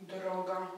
дорога.